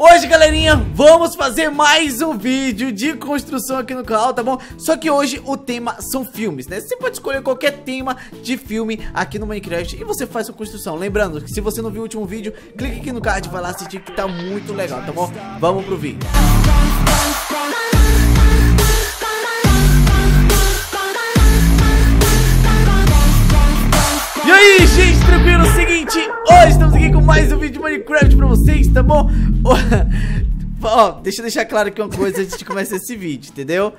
Hoje, galerinha, vamos fazer mais um vídeo de construção aqui no canal, tá bom? Só que hoje o tema são filmes, né? Você pode escolher qualquer tema de filme aqui no Minecraft e você faz sua construção. Lembrando que se você não viu o último vídeo, clique aqui no card vai lá assistir que tá muito legal, tá bom? Vamos pro vídeo. E aí, gente, tranquilo? Seguinte, hoje estamos aqui com mais um vídeo de Minecraft pra vocês, tá bom? Ó, deixa eu deixar claro aqui uma coisa antes de começar esse vídeo, entendeu?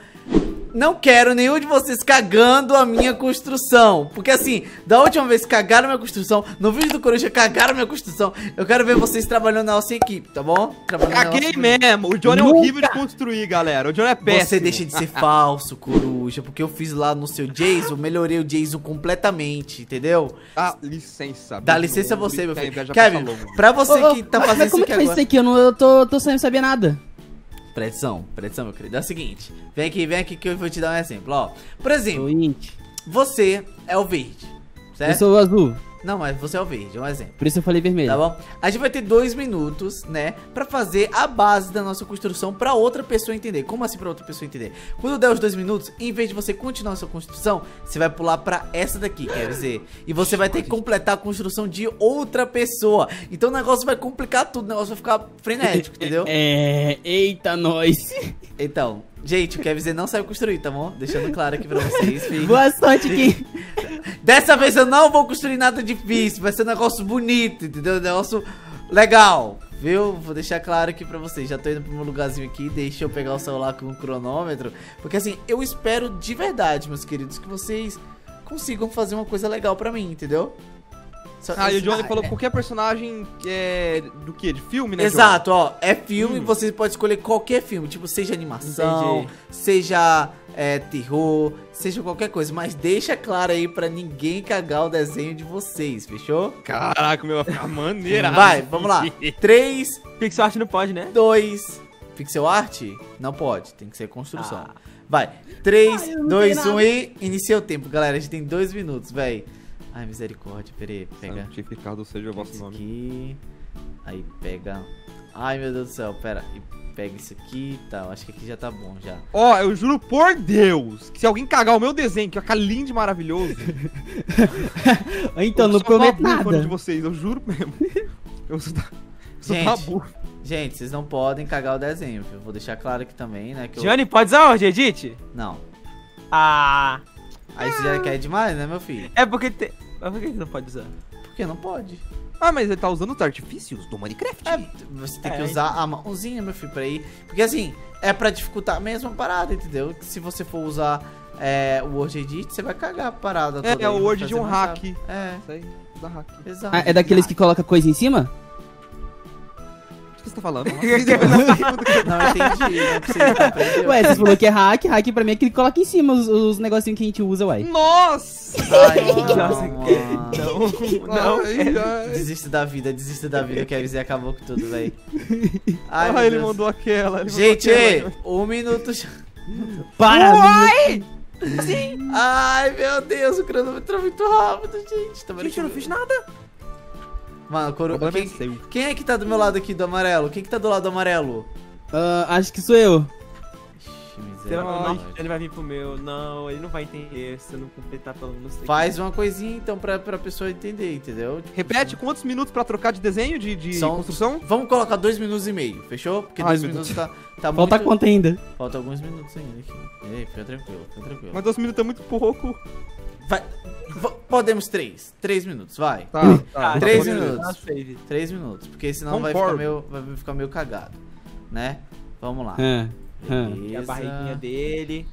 Não quero nenhum de vocês cagando a minha construção. Porque assim, da última vez cagaram a minha construção, no vídeo do Coruja cagaram a minha construção. Eu quero ver vocês trabalhando na nossa equipe, tá bom? Trabalhando Caguei mesmo. O Johnny Nunca. é horrível de construir, galera. O Johnny é péssimo. Você deixa de ser falso, Coruja, porque eu fiz lá no seu Jason, melhorei o Jason completamente, entendeu? Ah, licença. Dá licença você, meu filho. Kevin, pra você ô, que tá fazendo isso aqui agora... Como é que isso aqui? Eu, não, eu tô, tô sem saber nada. Predição, predição, meu querido. É o seguinte, vem aqui, vem aqui que eu vou te dar um exemplo, ó. Por exemplo, você é o verde, certo? Eu sou o azul. Não, mas você é o verde, é um exemplo. Por isso eu falei vermelho. Tá bom? A gente vai ter dois minutos, né? Pra fazer a base da nossa construção pra outra pessoa entender. Como assim pra outra pessoa entender? Quando der os dois minutos, em vez de você continuar a sua construção, você vai pular pra essa daqui, quer dizer. E você vai ter que completar a construção de outra pessoa. Então o negócio vai complicar tudo, o negócio vai ficar frenético, entendeu? É. Eita, nós. Então, gente, o Kevin não sabe construir, tá bom? Deixando claro aqui pra vocês, filho. Boa sorte aqui. Dessa vez eu não vou construir nada difícil, vai ser um negócio bonito, entendeu? Um negócio legal, viu? Vou deixar claro aqui pra vocês. Já tô indo pro meu lugarzinho aqui, deixa eu pegar o celular com o cronômetro. Porque assim, eu espero de verdade, meus queridos, que vocês consigam fazer uma coisa legal pra mim, entendeu? Só, ah, e o Johnny ah, falou é. qualquer personagem é, do que? De filme, né? Exato, Johnny? ó. É filme, hum. você pode escolher qualquer filme. Tipo, seja animação, Entendi. seja é, terror, seja qualquer coisa. Mas deixa claro aí pra ninguém cagar o desenho de vocês, fechou? Caraca, meu, vai ficar maneira. Vai, vamos lá. 3. Pixel art não pode, né? 2. Pixel art? Não pode, tem que ser construção. Ah. Vai. 3, 2, 1 e inicia o tempo, galera. A gente tem 2 minutos, velho. Ai, misericórdia, peraí, pega. Santificado seja o vosso nome. Aqui. Aí pega. Ai, meu Deus do céu, pera. E pega isso aqui e tal. Acho que aqui já tá bom já. Ó, oh, eu juro por Deus que se alguém cagar o meu desenho, que vai ficar lindo e maravilhoso. então, não prometo nada. de vocês, eu juro mesmo. Eu sou, da, sou gente, tabu. Gente, vocês não podem cagar o desenho, viu? Vou deixar claro aqui também, né? Que Johnny, eu... pode usar onde, Edit? Não. Ah. Aí você já quer demais, né, meu filho? É porque tem. Mas por que não pode usar? Porque não pode. Ah, mas ele tá usando os artifícios do Minecraft. É, você tem é, que usar a mãozinha, meu filho, pra ir. Porque assim, é pra dificultar a mesma parada, entendeu? Que se você for usar é, o Word Edit, você vai cagar a parada é, toda. É, é o Word de um hack. É. Isso aí, da hack. Exato. Ah, é daqueles que coloca coisa em cima? Que você tá falando? não entendi, não Ué, você falou que é hack, hack pra mim é que coloca em cima os, os negocinhos que a gente usa, ué. Nossa! Ai, não, não, não. Desista da vida, desista da vida, que a Vizia acabou com tudo, velho. Ai, ah, ele Deus. mandou aquela. Ele gente, mandou aquela. um minuto. Para! Uai! Sim! Ai, meu Deus, o cronômetro é muito rápido, gente. Gente, eu não fiz nada. Mano, coro... quem, é quem é que tá do meu lado aqui do amarelo? Quem que tá do lado do amarelo? Uh, acho que sou eu. Não, ele vai vir pro meu. Não, ele não vai entender se eu não completar pelo menos. Faz uma coisinha então pra, pra pessoa entender, entendeu? Tipo, Repete quantos minutos pra trocar de desenho, de, de São, construção? Vamos colocar dois minutos e meio, fechou? Porque Ai, dois minutos tá, tá Falta muito... quanto ainda? Falta alguns minutos ainda aqui. Ei, fica tranquilo, fica tranquilo. Mas dois minutos é muito pouco. Vai. Podemos três. Três minutos, vai. Tá, tá. Três tá minutos. Três minutos, porque senão vai ficar, meio, vai ficar meio cagado. Né? Vamos lá. É. é. a barriguinha dele.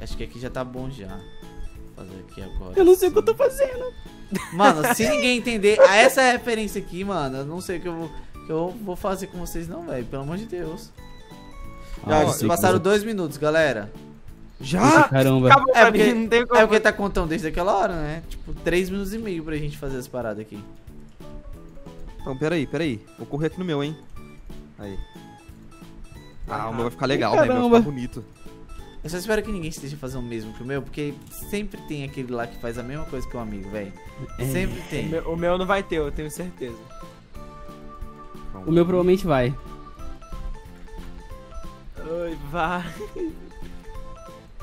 Acho que aqui já tá bom já. Vou fazer aqui agora. Eu não sei o que eu tô fazendo. Mano, se ninguém entender a essa referência aqui, mano, eu não sei o que eu vou, que eu vou fazer com vocês não, velho. Pelo amor de Deus. Ah, já passaram dois minutos, galera. Já? Caramba. é porque, mim, é porque tá contando desde aquela hora, né? Tipo, 3 minutos e meio pra gente fazer as paradas aqui. Então, peraí, peraí. Vou correr aqui no meu, hein? Aí. Ah, o meu vai ficar legal, né? O meu vai ficar bonito. Eu só espero que ninguém esteja fazendo o mesmo que o meu, porque sempre tem aquele lá que faz a mesma coisa que o amigo, velho. É. Sempre tem. O meu, o meu, não vai ter, eu tenho certeza. O meu provavelmente vai. Oi, vai.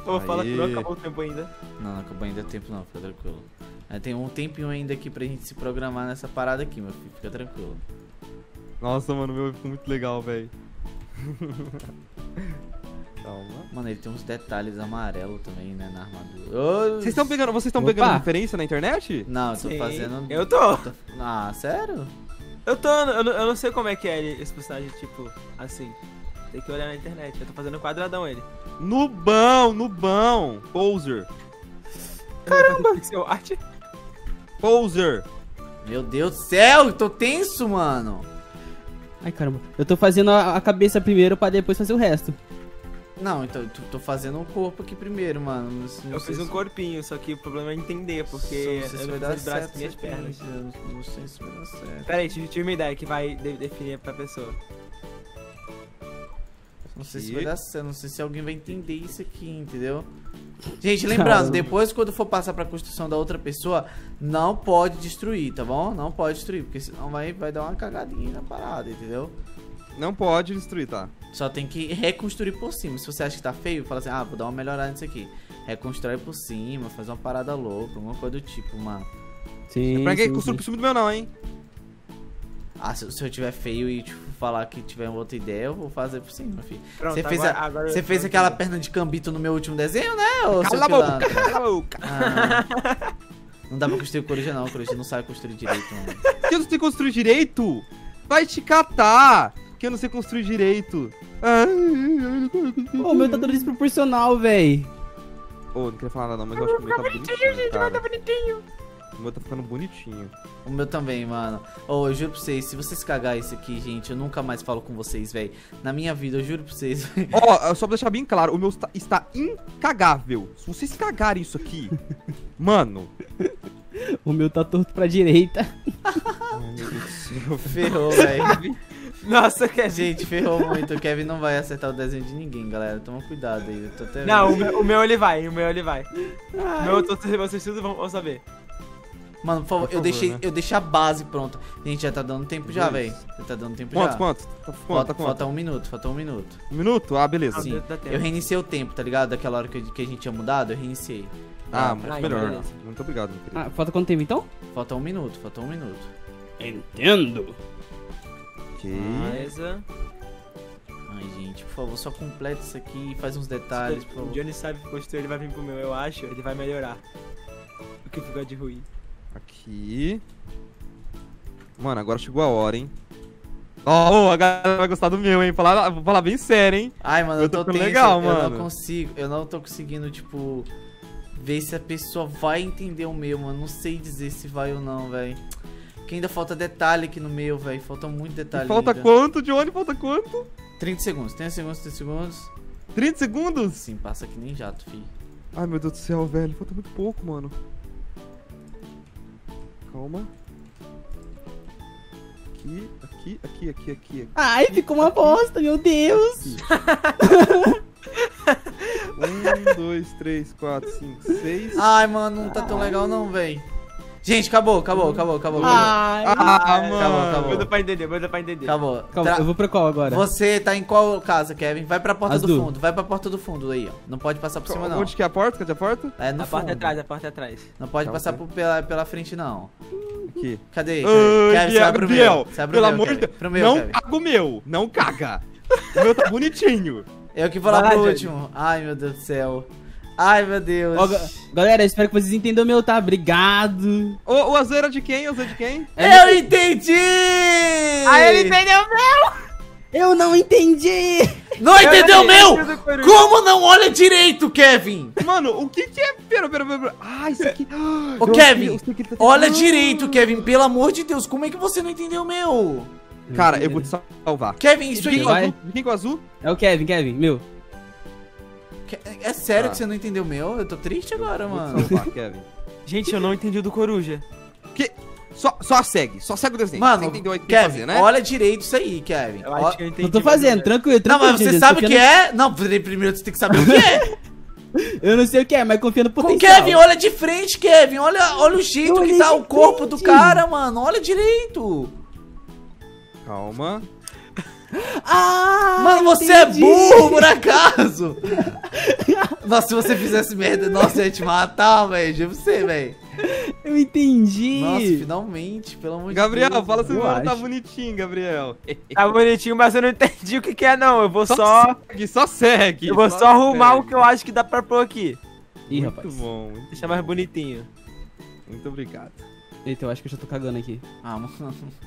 Pô, fala que não acabou o tempo ainda. Não, não acabou ainda tempo não, fica tranquilo. Aí tem um tempinho ainda aqui pra gente se programar nessa parada aqui, meu filho. Fica tranquilo. Nossa, mano, meu ficou muito legal, velho. Calma. Mano, ele tem uns detalhes amarelos também, né, na armadura. Vocês estão pegando, vocês estão pegando referência na internet? Não, eu tô Sim. fazendo. Eu tô. tô- Ah, sério? Eu tô. Eu, não- eu não sei como é que é esse personagem, tipo, assim. Tem que olhar na internet. Eu tô fazendo quadradão ele. Nubão, nubão. Poser. Caramba! Pixel art. Poser. Meu Deus do céu, eu tô tenso, mano. Ai, caramba. Eu tô fazendo a, cabeça primeiro pra depois fazer o resto. Não, então eu tô, fazendo um corpo aqui primeiro, mano. Não, não Eu fiz um se- corpinho, só que o problema é entender, porque eu vai não dar os braços e minhas pernas. Não, sei se vai dar certo. Pera aí, tive, uma ideia que vai de- definir pra pessoa. Não sei se vai dar certo, não sei se alguém vai entender isso aqui, entendeu? Gente, lembrando, Caramba. depois quando for passar pra construção da outra pessoa, não pode destruir, tá bom? Não pode destruir, porque senão vai, vai dar uma cagadinha na parada, entendeu? Não pode destruir, tá? Só tem que reconstruir por cima. Se você acha que tá feio, fala assim, ah, vou dar uma melhorada nisso aqui. Reconstrói por cima, faz uma parada louca, alguma coisa do tipo, mano. Sim. Pra quem construir por cima do meu não, hein? Ah, se, se eu tiver feio e, tipo, falar que tiver outra ideia, eu vou fazer por cima, filho. Pronto, Você fez, agora- a- agora você fez aquela perna de cambito no meu último desenho, né? ô Cala a boca, cala a boca. Ah, não dá pra construir coruja, não. Coruja não sabe construir direito, mano. Que eu não sei construir direito? Vai te catar! Que eu não sei construir direito. Pô, o meu tá todo desproporcional, véi. Ô, não queria falar nada não, mas eu acho que o meu tá bonitinho, cara. bonitinho. O meu tá ficando bonitinho. O meu também, mano. Ô, eu juro pra vocês, se vocês cagar isso aqui, gente, eu nunca mais falo com vocês, velho. Na minha vida, eu juro pra vocês. Ó, só pra deixar bem claro, o meu está, está incagável. Se vocês cagarem isso aqui, mano... O meu tá torto pra direita. Ai, meu Deus do céu. Ferrou, velho. Nossa, Kevin. Gente, ferrou muito. O Kevin não vai acertar o desenho de ninguém, galera. Toma cuidado aí. Eu tô até Não, o meu, o meu ele vai, o meu ele vai. O meu, eu tô, vocês tudo vão, vão saber. Mano, por favor, Por eu, favor, deixei, né? eu deixei a base pronta. Gente, já tá dando tempo já, velho. Já tá dando tempo Quantos, já. quantos? Tá, quanto, Falta, quanto? falta um minuto, falta um minuto. Um minuto? Ah, beleza. Sim, dá tempo. eu reiniciei o tempo, tá ligado? Daquela hora que, eu- que a gente tinha mudado, eu reiniciei. Ah, Ah, muito aí, melhor. beleza. Muito obrigado, meu querido. Ah, falta quanto tempo então? Falta um minuto, falta um minuto. Entendo. Ok. Beleza. Ai, gente, por favor, só completa isso aqui e faz uns detalhes, por O. Johnny sabe que construir, ele vai vir pro meu, eu acho, ele vai melhorar. O que ficou de ruim. Aqui. Mano, agora chegou a hora, hein? Ó, ô, a galera vai gostar do meu, hein? Falar, vou falar bem sério, hein? Ai, mano, Eu eu tô tô tenso. legal, eu mano. não consigo, eu não tô conseguindo, tipo, ver se a pessoa vai entender o meu, mano. Não sei dizer se vai ou não, velho. Porque ainda falta detalhe aqui no meu, velho. Falta muito detalhe. E falta ainda. quanto, Johnny? Falta quanto? 30 segundos, 30 segundos, 30 segundos. 30 segundos? Sim, passa que nem jato, fi. Ai, meu Deus do céu, velho. Falta muito pouco, mano. Calma. Aqui, aqui, aqui, aqui, aqui. Ai, ficou uma bosta, meu Deus. Um, dois, três, quatro, cinco, seis. Ai, mano, não tá tão legal não, velho. Gente, acabou, acabou, acabou, acabou. acabou. Ai. Ah, acabou, mano. acabou. Manda pra entender, manda pra entender. Acabou. Calma, Tra- eu vou pra qual agora? Você tá em qual casa, Kevin? Vai pra porta As do duas. fundo, vai pra porta do fundo aí, ó. Não pode passar por cima, não. Onde que é a porta? Cadê a porta? É no A porta é fundo. atrás, a porta é atrás. Não pode Tá, passar por- pela, pela frente, não. Aqui. Cadê? Ai, Kevin, você abre o meu. Você abre pelo o meu, amor de. Deus. Pro meu, não Kevin. caga o meu. Não caga. O meu tá bonitinho. Eu que vou lá Vai lá, pro último. Ai, meu Deus do céu. Ai, meu Deus. Ó, ga- galera, espero que vocês entendam o meu, tá? Obrigado. O, o azul era de quem? O azul é de quem? Eu entendi! Aí ele entendeu Eu não entendi. Não entendeu o meu? Como não olha direito, Kevin? Mano, o que que é? Pera, pera, pera. pera. Ah, isso aqui. Ô, Eu Kevin, sei- eu sei tá Olha direito, Kevin. Pelo amor de Deus, como é que você não entendeu o meu? Cara, eu vou te salvar. Kevin, isso aí... quem quem que o azul? É o Kevin, Kevin, meu. É sério Tá. que você não entendeu o meu? Eu tô triste agora, te mano. salvar, Kevin. Gente, eu não entendi o do Coruja. Que? Só, só segue, só segue o desenho. Mano, você entendeu o que Kevin, fazer, né? olha direito isso aí, Kevin. Eu acho que eu entendi. Eu tô fazendo, eu- tranquilo, Não, tranquilo. mas você gente, sabe o que é? Não, primeiro você tem que saber o que é. Eu não sei o que é, mas confia no Com potencial. Kevin, olha de frente, Kevin. Olha, olha o jeito Eu que tá o corpo do frente. cara, mano. Olha direito. Calma. Ah! Mano, você é entendi. burro, por acaso! Nossa, se você fizesse merda, nossa, eu ia te matar, velho. Juro você, velho. Eu entendi. Nossa, finalmente, pelo amor de Deus. Gabriel, fala se o eu meu tá bonitinho, Gabriel. Tá bonitinho, mas eu não entendi o que, que é, não. Eu vou Só, só. segue, só segue. Eu vou só arrumar segue. o que eu acho que dá pra pôr aqui. Ih, Muito rapaz. bom, muito, Deixar mais bonitinho. muito obrigado. Eita, eu acho que eu já tô cagando aqui. Ah, mano.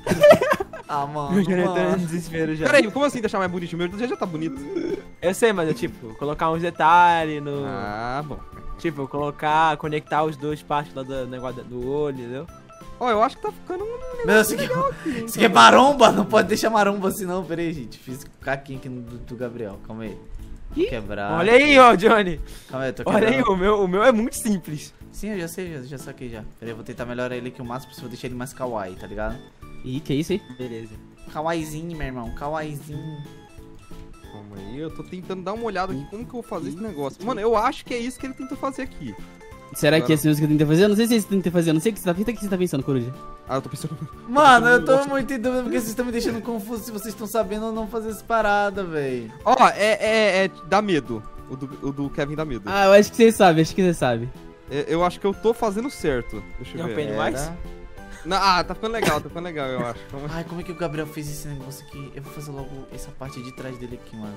ah, mano. Eu já tô mano. em desespero já. Peraí, como assim deixar mais bonitinho? O meu já, já tá bonito. Eu sei, mas é tipo, colocar uns detalhes no. Ah, bom. Tipo, colocar, conectar os dois partes lá do negócio do olho, entendeu? Ó, eu acho que tá ficando um... Meu, isso aqui, isso aqui é maromba, não pode deixar maromba assim não. Pera aí, gente. Fiz caquinho aqui no do, do Gabriel. Calma aí. Vou quebrar. Olha aí, ó, Johnny. Calma aí, eu tô Olha quebrando. aí, o meu, o meu é muito simples. Sim, eu já sei, já, já saquei já. Pera aí, eu vou tentar melhorar ele aqui o máximo possível, deixar ele mais kawaii, tá ligado? Ih, que isso aí? Beleza. Kawaiizinho, meu irmão, kawaiizinho. Calma aí, eu tô tentando dar uma olhada aqui como que eu vou fazer esse negócio. Mano, eu acho que é isso que ele tentou fazer aqui. Será que é assim que eu tentei fazer? Eu não sei se é isso que eu tentei fazer. Eu não sei o que você tá, o que você tá pensando, Coruja. Ah, eu tô pensando... Mano, eu tô muito em dúvida porque vocês estão me deixando confuso se vocês estão sabendo ou não fazer essa parada, velho. Ó, é, é, é... Dá medo. O do, o do Kevin dá medo. Ah, eu acho que você sabe, acho que você sabe. É, Eu acho que eu tô fazendo certo. Deixa eu É um ver. pênis. mais? Não, ah, tá ficando legal, tá ficando legal, eu acho. Aí. Ai, como é que o Gabriel fez esse negócio aqui? Eu vou fazer logo essa parte de trás dele aqui, mano.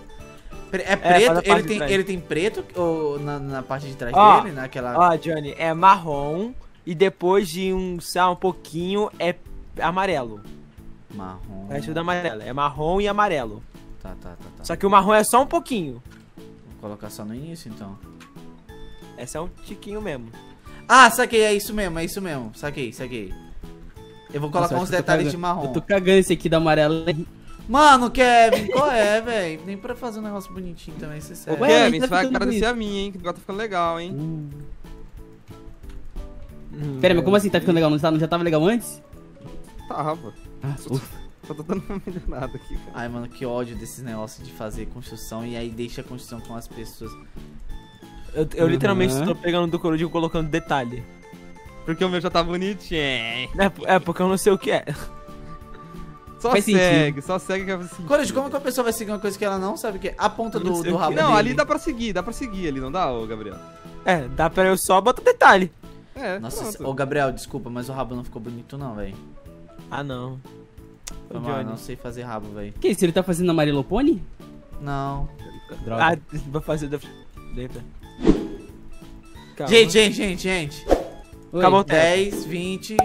É faz preto? parte ele, tem, ele tem preto ou na, na parte de trás Ó, dele? Naquela. Ó, Johnny, é marrom e depois de um, sei lá, um pouquinho é amarelo. Marrom. O resto da amarela. É marrom e amarelo. Tá, tá, tá, tá. Só que o marrom é só um pouquinho. Vou colocar só no início então. Esse é um tiquinho mesmo. Ah, saquei, é isso mesmo, é isso mesmo. Saquei, saquei. Eu vou colocar Nossa, uns tô detalhes de marrom. Eu tô cagando esse aqui da amarela. Mano, Kevin, qual é, velho? Nem pra fazer um negócio bonitinho também, você Ô, sério. Ué, Kevin, mas tá você vai agradecer a mim, hein, que o negócio tá ficando legal, hein. Hum. Pera, mas como assim tá ficando legal? Não, tá, não já tava legal antes? Tava. Ah, Só, só tô dando uma melhorada aqui, cara. Ai, mano, que ódio desses negócios de fazer construção e aí deixa a construção com as pessoas. Eu, eu literalmente Uhum. estou pegando do coruja e colocando detalhe. Porque o meu já tá bonitinho. É, é porque eu não sei o que é. Só Faz segue, só segue que é assim. Coragem, como que a pessoa vai seguir uma coisa que ela não sabe o que é? A ponta do, do rabo é. Não, dele. ali dá pra seguir, dá pra seguir ali, não dá, ô Gabriel? É, dá pra eu só botar detalhe. É, Nossa, pronto. ô Gabriel, desculpa, mas o rabo não ficou bonito não, velho. Ah, não. Não sei fazer rabo, velho. Que isso? Ele tá fazendo amarelopone? Não. Droga. Ah, vou fazer. Calma. Gente, gente, gente, gente. Oi. acabou o tempo. 10, 20.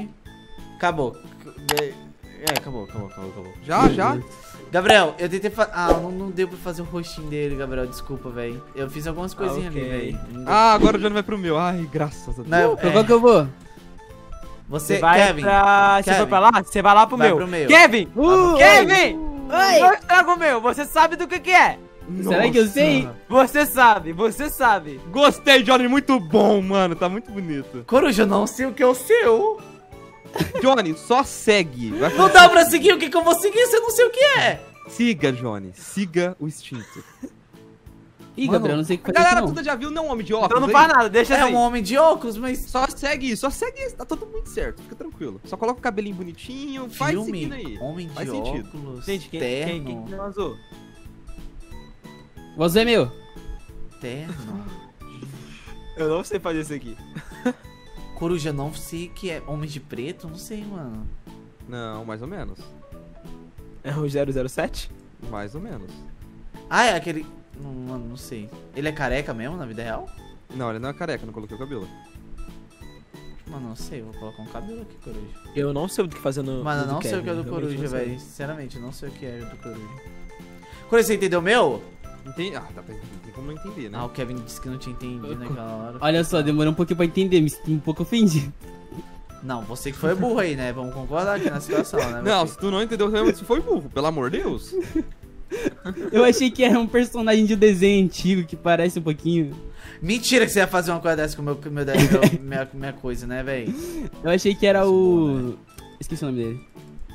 Acabou. É, acabou, acabou, acabou, acabou. Já, já? Gabriel, eu tentei fazer. Ah, não, não deu pra fazer o rostinho dele, Gabriel. Desculpa, velho. Eu fiz algumas coisinhas ok. ali, velho. Ah, agora o Johnny vai pro meu. Ai, graças a Deus. Não, é, qual que eu vou? Você, Você vai Kevin. pra. Você Kevin. foi pra lá? Você vai lá pro Vai meu. pro meu. Kevin! Uh, Kevin! Oi! Não estraga o meu, você sabe do que que é. Será que eu sei? Você sabe, você sabe. Gostei, Johnny, muito bom, mano. Tá muito bonito. Coruja, eu não sei o que é o seu. Johnny, só segue. Vai Não dá pra seguir o que, que eu vou seguir se eu não sei o que é. Siga, Johnny. Siga o instinto. Ih, Mano, Gabriel, não sei o que Galera, tu já viu não um homem de óculos Então não faz nada, deixa É assim. um homem de óculos, mas. Só segue isso, só segue isso. Tá tudo muito certo. Fica tranquilo. Só coloca o cabelinho bonitinho. Vai seguindo aí. Filme, homem de Faz sentido. óculos, Gente, quem, terno, quem, quem que vazou? Você é meu. terno. Eu não sei fazer isso aqui. Coruja, não sei o que é homem de preto, não sei, mano. Não, mais ou menos. É o 007? Mais ou menos. Ah, é aquele. Não, mano, não sei. Ele é careca mesmo na vida real? Não, ele não é careca, não coloquei o cabelo. Mano, não sei, vou colocar um cabelo aqui, Coruja. Eu não sei o que fazer no. Mano, eu não sei o que é do Coruja, velho. Sinceramente, eu não sei o que é do Coruja. Coruja, você entendeu o meu? Entendi. Ah, tá, não tem como não entender, né? Ah, o Kevin disse que não tinha entendido naquela hora. Olha só, demorou um pouquinho pra entender, me senti um pouco ofendido. Não, você que foi burro aí, né? Vamos concordar aqui na situação, né? Não, se tu não entendeu, você foi burro, pelo amor de Deus. Eu achei que era um personagem de desenho antigo que parece um pouquinho. Mentira que você ia fazer uma coisa dessa com o meu, meu, meu- minha, minha coisa, né, velho? Eu achei que era o. Esqueci o nome dele.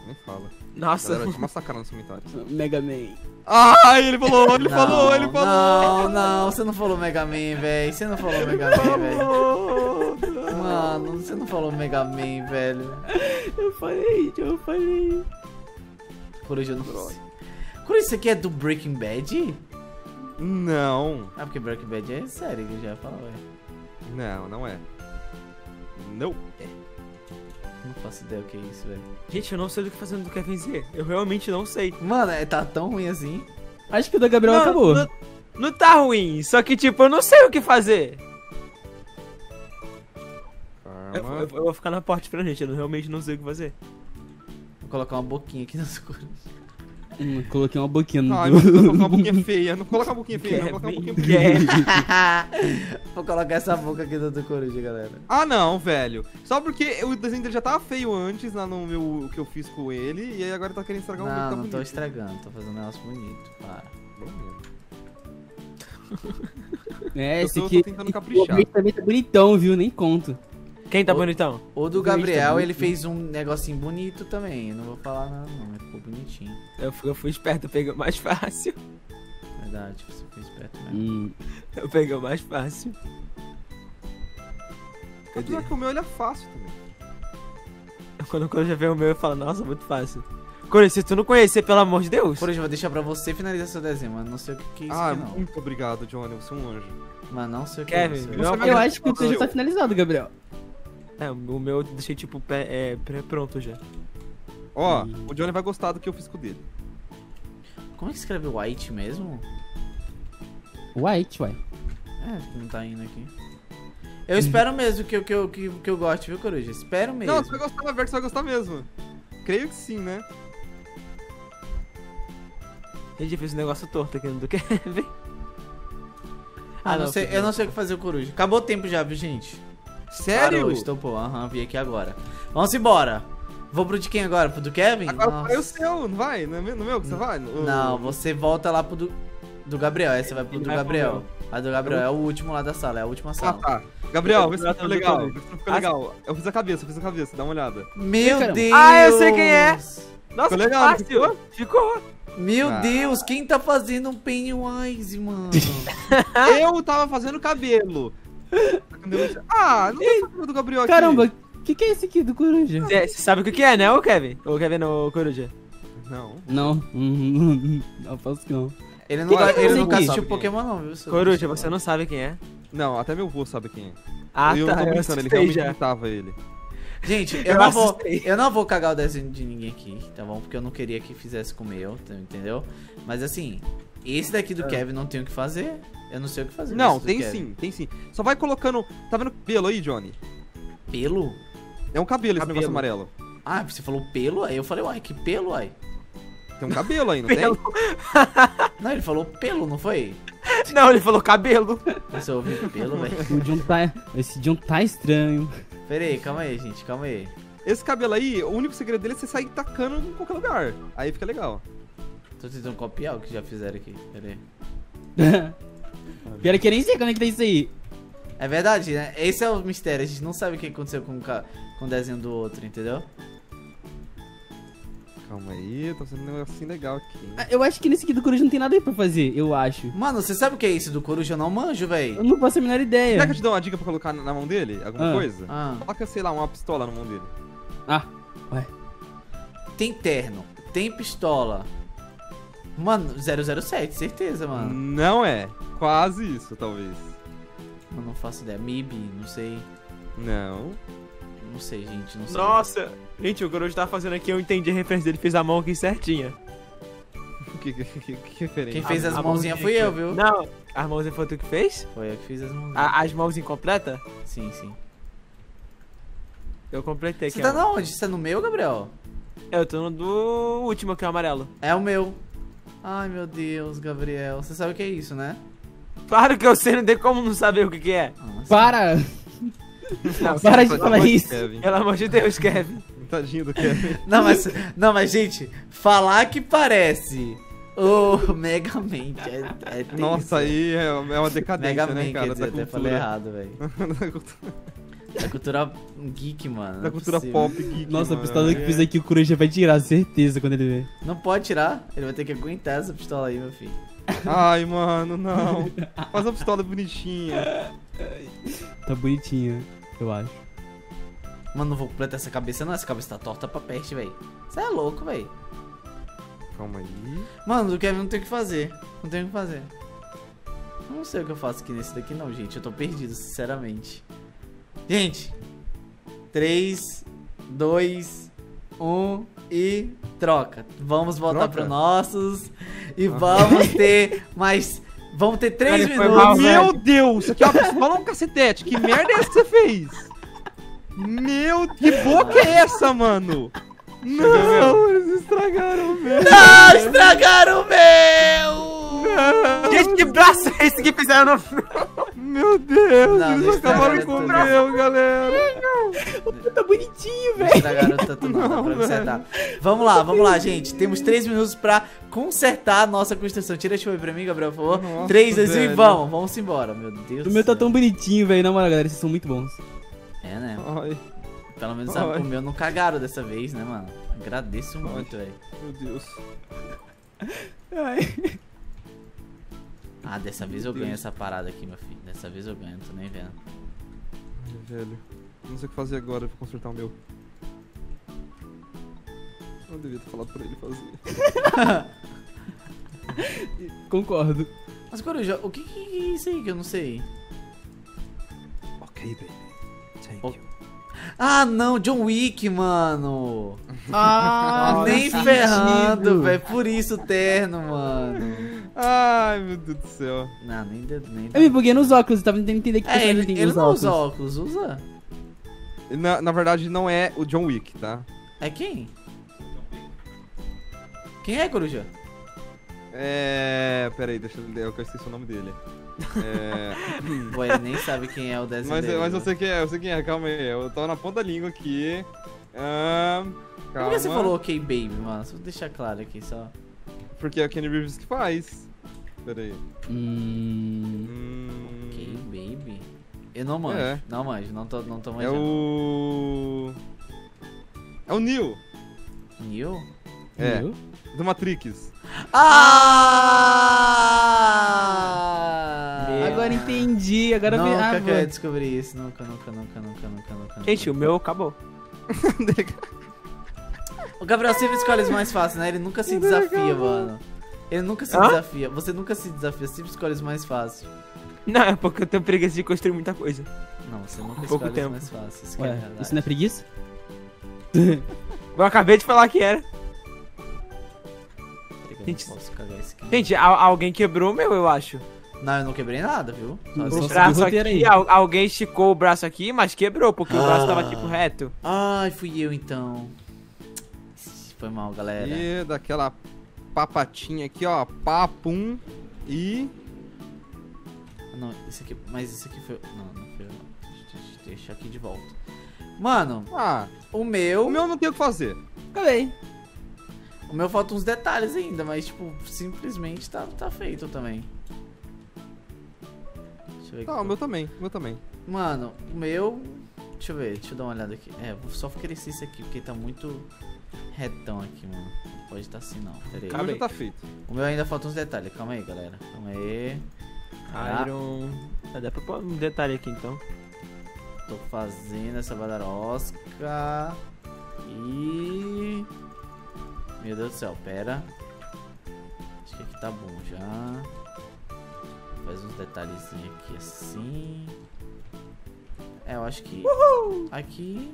Nem fala. Nossa. Galera, te massacrar nos comentários. Mega Man. Ai, ele falou, ele falou, ele falou. Não, não, você não falou Mega Man, velho. Você não falou Mega Man, velho. Mano, você não falou Mega Man, velho. Eu falei, eu falei. Coruja, eu não sei. Coruja, isso aqui é do Breaking Bad? Não, Ah, porque Breaking Bad é sério que eu já falar, ué. não, não é. Não. Não faço ideia o que é isso, velho. Gente, eu não sei do que fazer do Kevin Z. Eu realmente não sei. Mano, é, tá tão ruim assim. Acho que o da Gabriel acabou. Não, não tá ruim, só que tipo, eu não sei o que fazer. Eu, eu- eu vou ficar na porta pra gente, eu não- realmente não sei o que fazer. Vou colocar uma boquinha aqui nas cores. Hum, coloquei uma boquinha no. Ai, uma boquinha feia. Não coloca uma boquinha feia, não. Coloca uma boquinha feia. Vou colocar essa boca aqui do, do coruja, galera. Ah, não, velho. Só porque o desenho dele já tava feio antes, lá no meu que eu fiz com ele, e aí agora tá querendo estragar um Não, tá não tô bonito. estragando, tô fazendo um negócio bonito. Para. É, Eu esse tô- aqui. tô também tá bonitão, viu? Nem conto. Quem tá Ô. bonitão? O do O tá Gabriel, bonito. ele fez um negocinho bonito também. Eu não vou falar nada, não, mas ficou bonitinho. Eu fui, eu fui esperto, eu peguei o mais fácil. Verdade, você foi esperto mesmo. Hum. Eu peguei o mais fácil. Cadê? Apesar que o meu ele é fácil também. Quando, quando eu já vê o meu, eu falo, nossa, muito fácil. Corinthians, se tu não conhecer, pelo amor de Deus. Eu vou deixar pra você finalizar seu desenho, mas não sei o que, que é isso ah, aqui, não. muito obrigado, Johnny. Você é um anjo. Mas não sei o que Kevin, é isso. amor. Eu acho que o teu já tá finalizado, Gabriel. É, o meu eu deixei tipo pré, é, pré pronto já. Ó, o Johnny vai gostar do que eu fiz com o dele. Como é que escreve white mesmo? White, uai. É, não tá indo aqui. Eu espero mesmo que eu, que eu, que, que eu goste, viu, Coruja? Espero mesmo. Não, você vai gostar, Verx, você vai gostar mesmo. Creio que sim, né? Gente, eu fiz um negócio torto aqui no do Kevin. Ah, não não, sei, eu não não. sei o que fazer o Coruja. Acabou o tempo já, viu, gente? Sério? Parou, estopou. Aham, vi aqui agora. Vamos embora. Vou pro de quem agora? Pro do Kevin? Agora Nossa. vai o seu, não vai? No meu, no meu que você vai? No- Não, você volta lá pro do, do Gabriel. Aí você vai pro do Gabriel. A do Gabriel é o último lá da sala, é a última Ah, sala. tá. Gabriel, vê se ficou legal. Vê se ficou Ah, legal. Eu fiz a cabeça, eu fiz a cabeça, dá uma olhada. Meu caramba. Deus! Ah, eu sei quem é. Nossa, Ficou legal, fácil. ficou? Ficou. Meu Ah. Deus, quem tá fazendo um Pennywise, mano? Eu tava fazendo cabelo. Ah, não tem cabelo do Gabriel aqui. Caramba, o que, que é esse aqui do Coruja? Você sabe o que que é, né, ô Kevin? Ô Kevin, não, ô Coruja. Não. Não, não posso que não. Ele, não, Que que é ele esse nunca assistiu Pokémon, não, viu? seu Coruja, bicho? você não sabe quem é. Não, até meu avô sabe quem é. Ah, eu tá, não tô eu brincando, ele realmente já. imitava ele. Gente, eu, Eu não vou, eu não vou cagar o desenho de ninguém aqui, tá bom? Porque eu não queria que fizesse com o meu, tá- entendeu? Mas assim, esse daqui do Kevin não tem o que fazer. Eu não sei o que fazer. Não, tem sim, tem sim. Só vai colocando. Tá vendo pelo aí, Johnny? Pelo? É um cabelo esse Cabelo. negócio amarelo. Ah, você falou pelo? Aí eu falei, uai, que pelo, uai? Tem um cabelo aí, não Pelo. tem? Não, ele falou pelo, não foi? Não, ele falou cabelo. Você ouviu pelo, velho? Tá. Esse John tá estranho. Pera aí, calma aí, gente, calma aí. Esse cabelo aí, o único segredo dele é você sair tacando em qualquer lugar. Aí fica legal. Tô tentando copiar o que já fizeram aqui, pera aí. Pior que eu nem sei como é que tá isso aí. É verdade, né? Esse é o mistério, a gente não sabe o que aconteceu com, o ca- com o desenho do outro, entendeu? Calma aí, tá fazendo um negocinho legal aqui. Ah, Eu acho que nesse aqui do Coruja não tem nada aí pra fazer, eu acho. Mano, você sabe o que é esse do coruja? Eu não manjo, Eu velho. não faço a menor ideia. Será que eu te dou uma dica pra colocar na na mão dele? Alguma Ah. coisa? Ah, Coloca, sei lá, uma pistola na mão dele. Ah, ué. tem terno, tem pistola. Mano, 007, certeza, mano. Não é. Quase isso, talvez. Eu não faço ideia. MIB, não sei. Não. Não sei, gente, não sei. Nossa. Gente, o Coruja tava fazendo aqui, eu entendi a referência dele, fez a mão aqui certinha. Que, que, que, que referência? Quem fez A- as mãozinhas mãozinha fui eu, viu? Não, as mãos foi tu que fez? Foi eu que fiz as mãozinhas. A- as mãos incompletas? Sim, sim. Eu completei aqui. Você tá na onde? Você tá no meu, Gabriel? Eu tô no do último aqui, o amarelo. É o meu. Ai, meu Deus, Gabriel. Você sabe o que é isso, né? Claro que eu sei, não tem como não saber o que que é. Nossa. Para! Não, Para de falar isso. Kevin. Pelo amor de Deus, Kevin. Tadinho do Kevin. Não, mas, não, mas, gente, falar que parece o Mega Man é, é. Nossa, aí é, é uma decadência, Mega Man, né, cara? quer dizer, da até falei cultura. errado, velho. da cultura, geek, mano. da é cultura possível. pop geek. Nossa, a mano. pistola que fiz aqui o Coruja vai tirar, certeza, quando ele ver. Não pode tirar, ele vai ter que aguentar essa pistola aí, meu filho. Ai, mano, não. Faz uma pistola bonitinha. Tá bonitinha, eu acho. Mano, não vou completar essa cabeça não, essa cabeça tá torta pra peste, velho. Você é louco, velho. Calma aí. Mano, do Kevin não tem o que fazer. Não tem o que fazer. Não sei o que eu faço aqui nesse daqui não, gente. Eu tô perdido, sinceramente. Gente. 3, 2, 1 e troca. Vamos voltar para nossos. E vamos ter mais. Vamos ter 3 Ele foi minutos. mal, Meu Deus! Que fala um cacetete. Que merda é essa que você fez? Meu, que boca é essa, mano? Não, eles estragaram o meu. Ah, estragaram o meu! Gente, que braço é esse que fizeram no... Meu Deus, Não, eles não acabaram com o meu, galera. Tá bonitinho, velho. Estragaram tanto não, dá pra consertar. Vamos lá, vamos lá, gente. Temos 3 minutos pra consertar a nossa construção. Tira a chuva aí pra mim, Gabriel, por favor. Nossa, 3, 2, 1 e vamos. Vamos embora, meu Deus O meu tá tão bonitinho, velho. Na moral, galera, vocês são muito bons. É, né? Ai, Pelo menos Ai. o meu não cagaram dessa vez, né, mano? Agradeço muito, velho. meu Deus. Ai. Ah, dessa vez eu Deus. ganho essa parada aqui, meu filho. Dessa vez eu ganho, não tô nem vendo. Ai, velho. Não sei o que fazer agora pra consertar o meu. Eu devia ter falado pra ele fazer. Concordo. Mas, Coruja, o que, que é isso aí que eu não sei? Ok, baby. Thank Oh. you. Ah, não, John Wick, mano. Ah, nem ferrando, velho. Por isso o terno, mano. Ai, meu Deus do céu. Não, nem deu, nem Eu me buguei nos óculos, eu tava tentando entender que É, personagem ele, tem ele os não óculos. usa óculos, usa? Na, na verdade, não é o John Wick, tá? É quem? Quem é, Coruja? É. Pera aí, deixa eu ler, eu esqueci o nome dele. É. Pô, ele nem sabe quem é o desenho mas, dele, mas eu né? sei quem é, eu sei quem é, calma aí. Eu tô na ponta da língua aqui. Ahn, Por calma. que você falou ok, baby, mano? Só vou deixar claro aqui, só. Porque é o Kenny Reeves que faz. Pera aí. Hum. Hum, Ok, baby. Eu não manjo, É. não manjo, não tô, não tô é manjando. o. É o Neo, Neil? É. Viu? do Matrix. Ah! Meu. Agora entendi, agora vi. Nunca Ah, que eu isso. Nunca, nunca, nunca, nunca, nunca, nunca. Gente, o nunca. meu acabou. O Gabriel sempre escolhe os mais fáceis, né? Ele nunca se desafia, mano. Ele nunca se Hã? desafia. Você nunca se desafia, sempre escolhe os mais fáceis. Não, é porque eu tenho preguiça de construir muita coisa. Não, você nunca Pouco escolhe tempo. os mais fáceis. Isso que é a Ué, verdade. isso não é preguiça? Eu acabei de falar que era. Peraí que eu não Gente, posso cagar esse aqui. Gente, al- alguém quebrou o meu, eu acho. Não, eu não quebrei nada, viu? Só. O braço roteiro aqui, aí. al- alguém esticou o braço aqui, mas quebrou, porque o braço tava Ah. tipo reto. Ai, fui eu então. Foi mal, galera. E daquela papatinha aqui, ó. Papum. E. Não, esse aqui. Mas esse aqui foi. Não, não foi não. Deixa, aqui de volta. Mano, Ah, o meu. o meu não tem o que fazer. Acabei. O meu falta uns detalhes ainda, mas tipo, simplesmente tá, tá feito também. Deixa eu ver Tá, o meu também, o meu também. Mano, o meu. Deixa eu ver, deixa eu dar uma olhada aqui. É, vou só crescer isso aqui, porque tá muito retão aqui, mano. Não pode estar assim não. Pera aí. O meu Acabei. já tá feito. O meu ainda faltam uns detalhes. Calma aí, galera. Calma aí. Ah, Iron. Ah, dá pra pôr um detalhe aqui então. Tô fazendo essa badarosca. E. Meu Deus do céu, pera. Acho que aqui tá bom já. Faz uns detalhezinhos aqui assim. É, eu acho que. Aqui.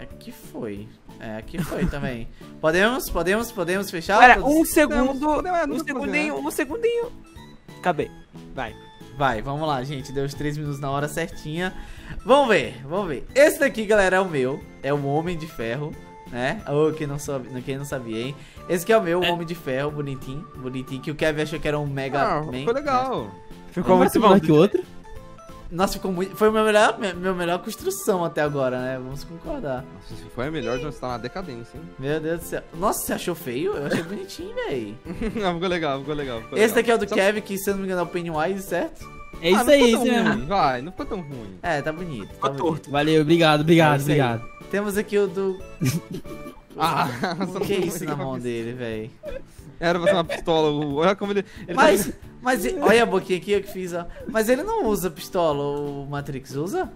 Aqui foi. É, aqui foi também. Podemos, podemos, podemos fechar? Pera, Todos- um segundo. podemos, é, não Um fazer, segundinho, um segundinho. Acabei. Vai. Vai, vamos lá, gente. Deu os 3 minutos na hora certinha. Vamos ver, vamos ver. Esse daqui, galera, é o meu. É o Homem de Ferro, né? Ô, quem não, sabe, quem não sabia, hein? Esse aqui é o meu, o Homem de Ferro, bonitinho. Bonitinho. Que o Kevin achou que era um Mega Ah, Man. foi legal. Ficou Um muito bom. melhor que o outro. Nossa, ficou muito. Foi a minha melhor, minha, minha melhor construção até agora, né? Vamos concordar. Nossa, se foi a melhor, já está na decadência, hein? Meu Deus do céu. Nossa, você achou feio? Eu achei bonitinho, véi. não, ficou legal, ficou legal. Ficou Esse legal. daqui é o do Só- Kevin, que se eu não me engano é o Pennywise, certo? É Ah, isso não aí, isso mesmo. Vai, não ficou tão ruim. É, tá bonito. Tá bonito. torto. Valeu, obrigado, É obrigado, aí. obrigado. Temos aqui o do. Ah, O que é isso na mão dele, véi? Era pra ser uma pistola. o- Olha como ele. ele tá- Mas, mas e- olha a boquinha aqui, eu que fiz, ó. Mas ele não usa pistola, o Matrix usa?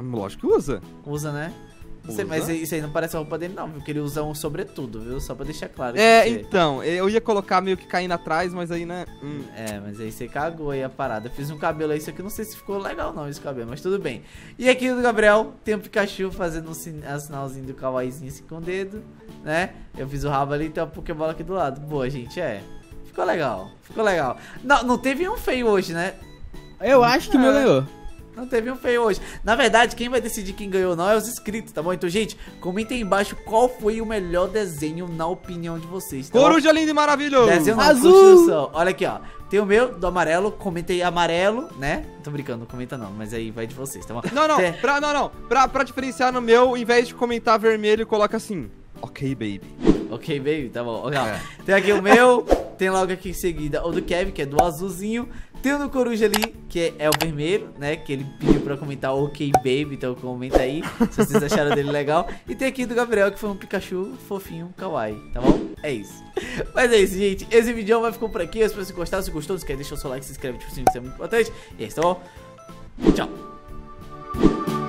Lógico que usa. Usa, né? Não sei, mas isso aí não parece a roupa dele, não, viu? Que ele usa um sobretudo, viu? Só pra deixar claro. É, então, eu ia colocar meio que caindo atrás, mas aí, né? hum. É, mas aí você cagou aí a parada. Eu fiz um cabelo aí, isso aqui eu não sei se ficou legal não, esse cabelo, mas tudo bem. E aqui do Gabriel, tem o Pikachu fazendo um sin- a sinalzinho do kawaiizinho assim com o dedo, né? Eu fiz o rabo ali e tem uma Pokébola aqui do lado. Boa, gente, é. Ficou legal, ficou legal. Não, não teve um feio hoje, né? Eu acho que o meu É. ganhou. Não teve um feio hoje. Na verdade, quem vai decidir quem ganhou ou não é os inscritos, tá bom? Então, gente, comentem aí embaixo qual foi o melhor desenho na opinião de vocês. Tá bom? Coruja lindo e maravilhoso! Desenho não, Azul. construção. Olha aqui, ó. Tem o meu, do amarelo. Comentei amarelo, né? Tô brincando, não comenta não. Mas aí vai de vocês, tá bom? Não, não, Tem- pra, não, não. Pra, pra diferenciar no meu, em vez de comentar vermelho, coloca assim. Ok, baby. Ok, baby, tá bom. Legal. É. Tem aqui o meu. Tem logo aqui em seguida o do Kevin, que é do azulzinho. Tem o Coruja ali, que é, o vermelho, né? Que ele pediu pra comentar ok, baby. Então comenta aí se vocês acharam dele legal. E tem aqui do Gabriel, que foi um Pikachu fofinho, kawaii, tá bom? É isso. Mas é isso, gente. Esse vídeo vai ficando por aqui. Eu espero que vocês gostaram. Se gostou, não esquece de deixar o seu like, se inscreve, tipo isso é muito importante. E é isso, tá bom? Tchau.